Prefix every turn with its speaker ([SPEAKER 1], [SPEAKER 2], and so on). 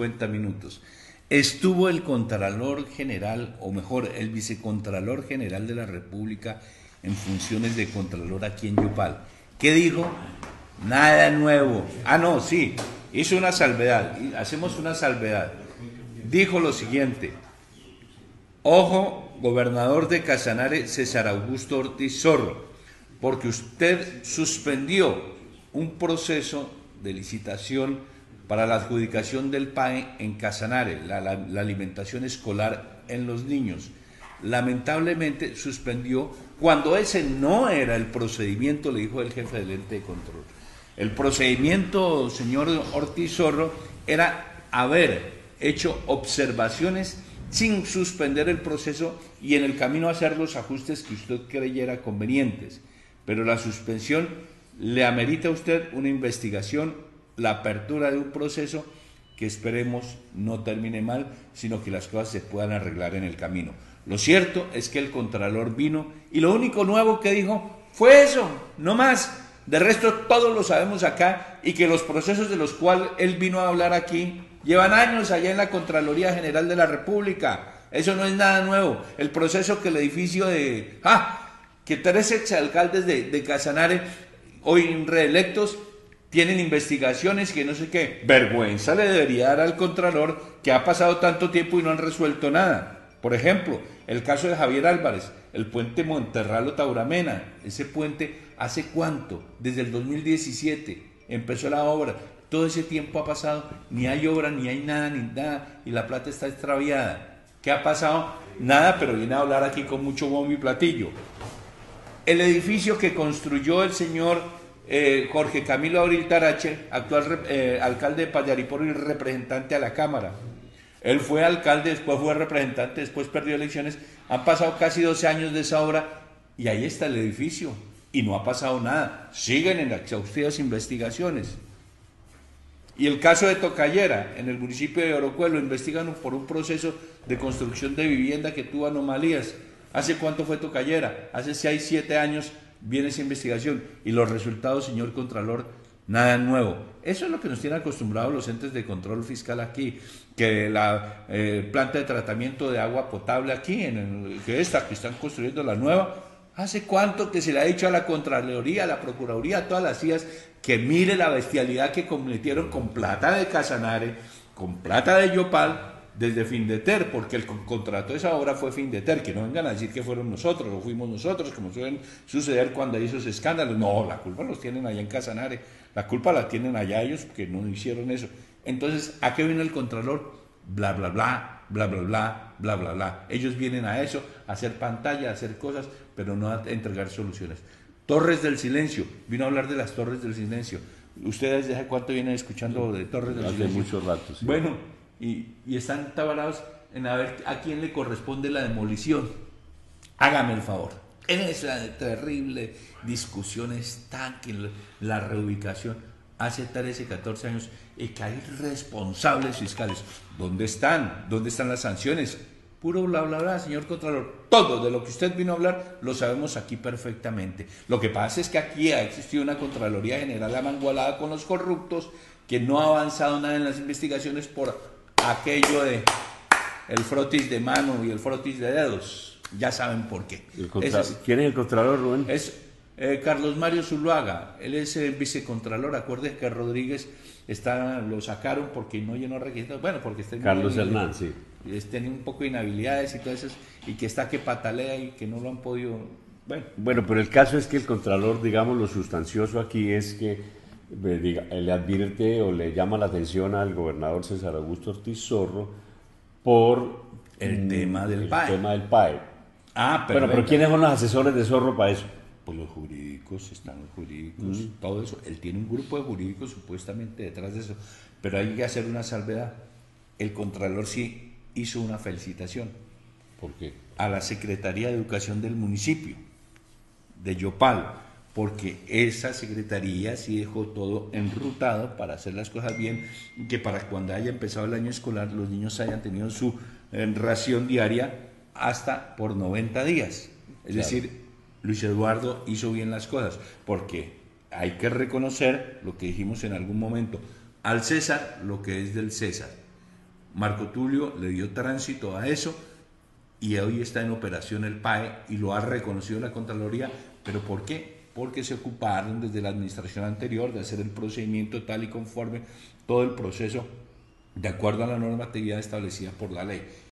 [SPEAKER 1] 50 minutos. Estuvo el Contralor General, o mejor, el Vicecontralor General de la República en funciones de Contralor aquí en Yopal. ¿Qué dijo? Nada nuevo. Ah, no, sí, hizo una salvedad, hacemos una salvedad. Dijo lo siguiente, ojo, gobernador de Casanare, César Augusto Ortiz Zorro, porque usted suspendió un proceso de licitación para la adjudicación del PAE en Casanare, la, alimentación escolar en los niños. Lamentablemente suspendió cuando ese no era el procedimiento, le dijo el jefe del ente de control. El procedimiento, señor Ortiz Zorro, era haber hecho observaciones sin suspender el proceso y en el camino hacer los ajustes que usted creyera convenientes. Pero la suspensión le amerita a usted una investigación la apertura de un proceso que esperemos no termine mal, sino que las cosas se puedan arreglar en el camino. Lo cierto es que el Contralor vino y lo único nuevo que dijo fue eso, no más. De resto, todos lo sabemos acá y que los procesos de los cuales él vino a hablar aquí llevan años allá en la Contraloría General de la República. Eso no es nada nuevo. El proceso que el edificio de... ¡Ah! Que tres exalcaldes de, de Casanare, hoy reelectos, tienen investigaciones que no sé qué. Vergüenza le debería dar al Contralor que ha pasado tanto tiempo y no han resuelto nada. Por ejemplo, el caso de Javier Álvarez, el puente Monterralo-Tauramena. Ese puente, ¿hace cuánto? Desde el 2017 empezó la obra. Todo ese tiempo ha pasado, ni hay obra, ni hay nada, ni nada, y la plata está extraviada. ¿Qué ha pasado? Nada, pero viene a hablar aquí con mucho bombo y platillo. El edificio que construyó el señor eh, Jorge Camilo Abril Tarache, actual eh, alcalde de Payariporo y representante a la Cámara. Él fue alcalde, después fue representante, después perdió elecciones. Han pasado casi 12 años de esa obra y ahí está el edificio. Y no ha pasado nada. Siguen en exhaustivas investigaciones. Y el caso de Tocayera, en el municipio de Orocuelo, investigan por un proceso de construcción de vivienda que tuvo anomalías. ¿Hace cuánto fue Tocayera? Hace 6, 7 años viene esa investigación y los resultados, señor Contralor, nada nuevo. Eso es lo que nos tienen acostumbrados los entes de control fiscal aquí, que la eh, planta de tratamiento de agua potable aquí, en que esta que están construyendo la nueva, ¿hace cuánto que se le ha dicho a la Contraloría, a la Procuraduría, a todas las CIAs, que mire la bestialidad que cometieron con plata de Casanare, con plata de Yopal, desde Findeter, porque el contrato de esa obra fue Findeter, que no vengan a decir que fueron nosotros o fuimos nosotros, como suelen suceder cuando hay esos escándalos. No, la culpa los tienen allá en Casanare, la culpa la tienen allá ellos que no hicieron eso. Entonces, ¿a qué viene el Contralor? Bla, bla, bla, bla, bla, bla, bla, bla, bla. Ellos vienen a eso, a hacer pantalla, a hacer cosas, pero no a entregar soluciones. Torres del Silencio, vino a hablar de las Torres del Silencio. ¿Ustedes desde cuánto vienen escuchando de Torres del Silencio?
[SPEAKER 2] Hace muchos ratos.
[SPEAKER 1] Bueno, y, están tabarados en a ver a quién le corresponde la demolición. Hágame el favor. En esa terrible discusión está que la reubicación hace 13, 14 años y que hay responsables fiscales. ¿Dónde están? ¿Dónde están las sanciones? Puro bla, bla, bla, señor Contralor. Todo de lo que usted vino a hablar lo sabemos aquí perfectamente. Lo que pasa es que aquí ha existido una Contraloría General amangualada con los corruptos que no ha avanzado nada en las investigaciones por aquello de el frotis de mano y el frotis de dedos. Ya saben por qué.
[SPEAKER 2] ¿Quién es el Contralor, Rubén?
[SPEAKER 1] Es eh, Carlos Mario Zuluaga. Él es el vicecontralor. Acuérdense que Rodríguez está, lo sacaron porque no llenó registros. Bueno, porque está
[SPEAKER 2] Carlos Hernán, sí.
[SPEAKER 1] Tiene un poco de inhabilidades y todo eso. Y que está que patalea y que no lo han podido.
[SPEAKER 2] Bueno. bueno, pero el caso es que el Contralor, digamos, lo sustancioso aquí es que le advierte o le llama la atención al gobernador César Augusto Ortiz Zorro por
[SPEAKER 1] el tema del
[SPEAKER 2] el tema del PAE.
[SPEAKER 1] Ah,
[SPEAKER 2] pero, pero ¿quiénes son los asesores de Zorro para eso?
[SPEAKER 1] Pues los jurídicos, están los jurídicos, todo eso. Él tiene un grupo de jurídicos supuestamente detrás de eso, pero hay que hacer una salvedad. El Contralor sí hizo una felicitación.
[SPEAKER 2] ¿Por qué?
[SPEAKER 1] A la Secretaría de Educación del municipio, de Yopal porque esa secretaría sí dejó todo enrutado para hacer las cosas bien que para cuando haya empezado el año escolar los niños hayan tenido su eh, ración diaria hasta por 90 días. Es decir, Luis Eduardo hizo bien las cosas, porque hay que reconocer lo que dijimos en algún momento, al César lo que es del César. Marco Tulio le dio tránsito a eso y hoy está en operación el PAE y lo ha reconocido la Contraloría. ¿Pero por qué? Porque se ocuparon desde la administración anterior de hacer el procedimiento tal y conforme todo el proceso de acuerdo a la normatividad establecida por la ley.